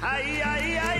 Aí, aí, aí.